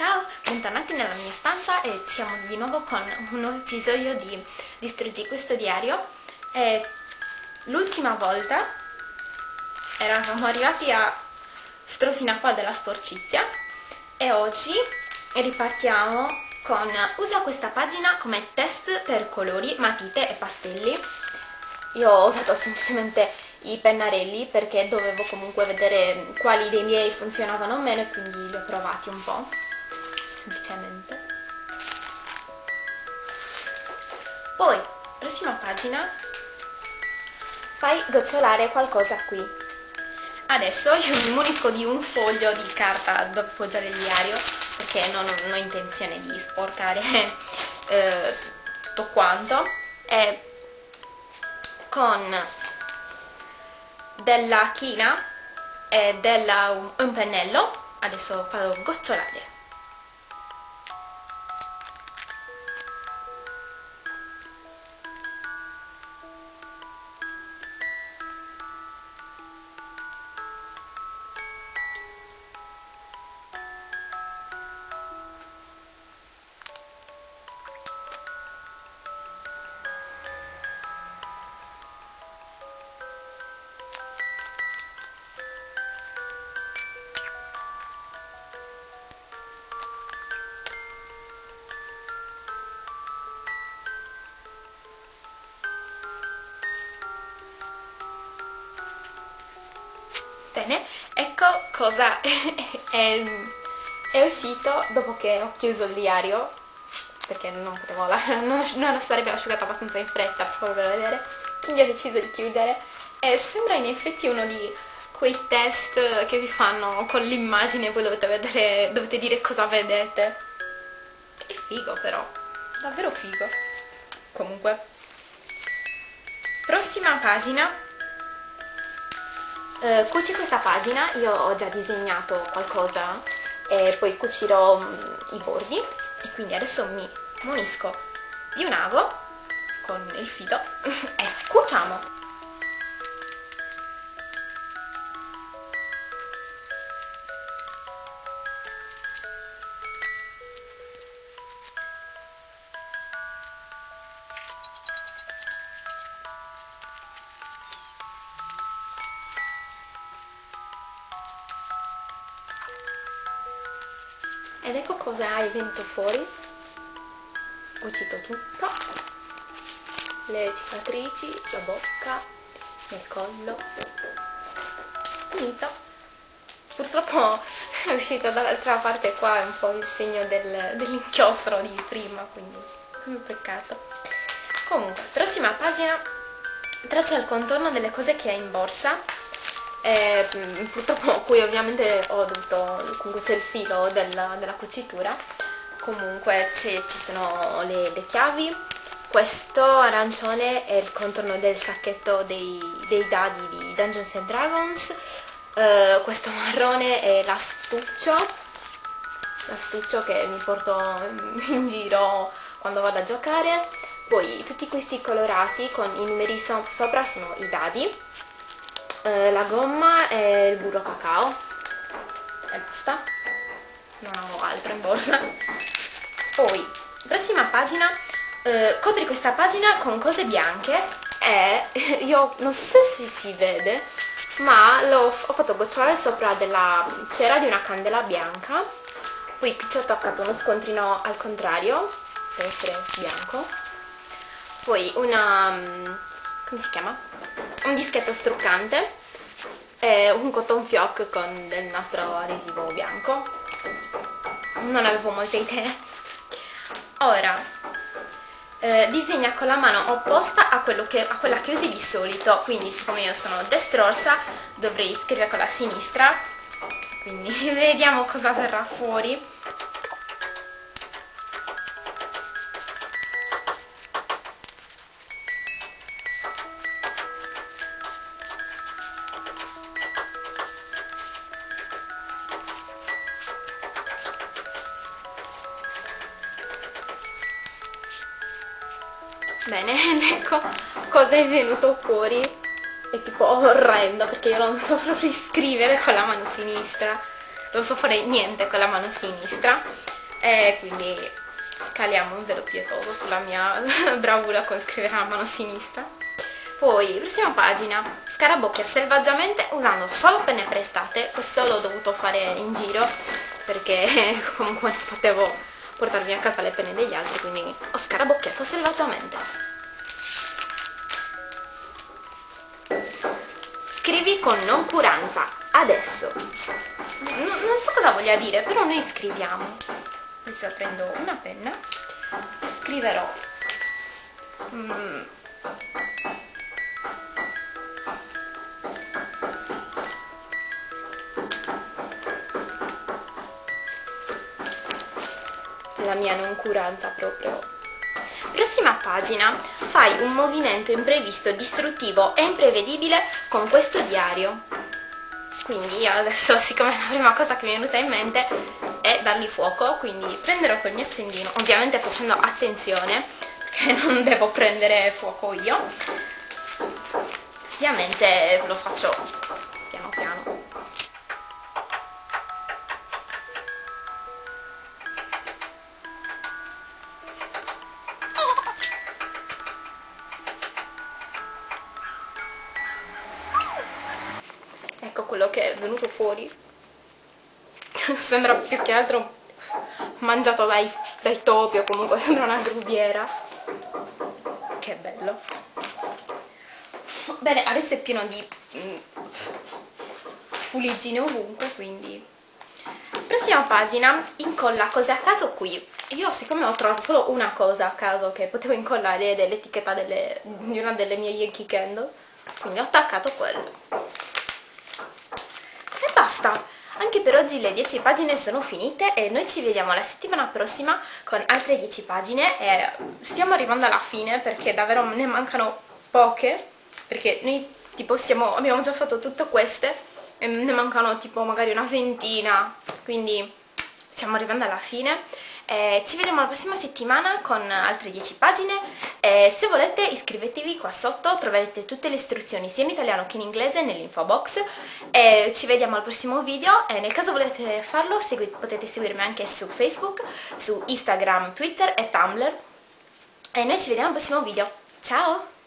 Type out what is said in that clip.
Ciao, bentornati nella mia stanza e siamo di nuovo con un nuovo episodio di Distruggi questo diario. L'ultima volta eravamo arrivati a Strofina qua della sporcizia e oggi ripartiamo con usa questa pagina come test per colori, matite e pastelli. Io ho usato semplicemente i pennarelli perché dovevo comunque vedere quali dei miei funzionavano meno e quindi li ho provati un po' semplicemente. Poi prossima pagina. Fai gocciolare qualcosa qui. Adesso io mi munisco di un foglio di carta dove appoggiare il diario perché non, non ho intenzione di sporcare eh, tutto quanto. E con della china e della, un, un pennello. Adesso farò gocciolare Bene, ecco cosa è, è, uscito dopo che ho chiuso il diario perché non potevo, non, non sarebbe asciugata abbastanza in fretta per farvelo vedere quindi ho deciso di chiudere e sembra in effetti uno di quei test che vi fanno con l'immagine voi dovete vedere, dovete dire cosa vedete. È figo però, davvero figo. Comunque. Prossima pagina eh, cuci questa pagina, io ho già disegnato qualcosa e poi cucirò um, i bordi e quindi adesso mi munisco di un ago con il filo e cuciamo! Ed ecco cosa hai venuto fuori. Cucito tutto. Le cicatrici, la bocca, il collo. Finito. Purtroppo è uscito dall'altra parte qua un po' il segno del, dell'inchiostro di prima quindi un peccato. Comunque prossima pagina. Traccia il contorno delle cose che hai in borsa e mm, purtroppo qui ovviamente ho dovuto comunque c'è il filo della, della cucitura. Comunque ci sono le, le, chiavi. Questo arancione è il contorno del sacchetto dei, dei dadi di Dungeons and Dragons. Uh, questo marrone è l'astuccio. L'astuccio che mi porto in giro quando vado a giocare. Poi tutti questi colorati con i numeri so sopra sono i dadi eh, la gomma e il burro cacao. E basta. Non ho altro in borsa. Poi prossima pagina. Eh, copri questa pagina con cose bianche. E io non so se si vede ma ho fatto gocciolare sopra della cera di una candela bianca. Poi qui ci ho toccato uno scontrino al contrario per essere bianco. Poi una mm, come si chiama? un dischetto struccante e un cotton fioc con del nostro adesivo bianco. Non avevo molte idee. Ora eh, disegna con la mano opposta a, che, a, quella che usi di solito. Quindi siccome io sono destrorsa dovrei scrivere con la sinistra. Quindi vediamo cosa verrà fuori Bene, ecco cosa è venuto fuori. È tipo orrendo perché io non so proprio scrivere con la mano sinistra. Non so fare niente con la mano sinistra. e quindi caliamo un velo pietoso sulla mia bravura con scrivere a mano sinistra poi prossima pagina scarabocchia selvaggiamente usando solo penne prestate questo l'ho dovuto fare in giro perché comunque non potevo portarmi a casa le penne degli altri quindi ho scarabocchiato selvaggiamente. Scrivi con noncuranza adesso. Non, non so cosa voglia dire però noi scriviamo. Adesso prendo una penna e scriverò. Mm, la mia noncuranza proprio. Prossima pagina, fai un movimento imprevisto, distruttivo e imprevedibile con questo diario. Quindi adesso siccome la prima cosa che mi è venuta in mente è dargli fuoco, quindi prenderò quel mio accendino, ovviamente facendo attenzione, perché non devo prendere fuoco io. Ovviamente lo faccio quello che è venuto fuori. Sembra più che altro mangiato dai, dai topi o comunque sembra una grubiera che bello. Bene adesso è pieno di mm, fuliggine ovunque quindi prossima pagina incolla cose a caso qui. Io siccome ho trovato solo una cosa a caso che potevo incollare dell'etichetta di una delle mie Yankee Candle quindi ho attaccato quello basta! Anche per oggi le 10 pagine sono finite e noi ci vediamo la settimana prossima con altre 10 pagine e stiamo arrivando alla fine perché davvero ne mancano poche perché noi tipo siamo, abbiamo già fatto tutte queste e ne mancano tipo magari una ventina quindi stiamo arrivando alla fine eh, ci vediamo la prossima settimana con altre 10 pagine e se volete iscrivetevi qua sotto, troverete tutte le istruzioni sia in italiano che in inglese nell'info box e ci vediamo al prossimo video e nel caso volete farlo segui potete seguirmi anche su Facebook, su Instagram, Twitter e Tumblr e noi ci vediamo al prossimo video. Ciao!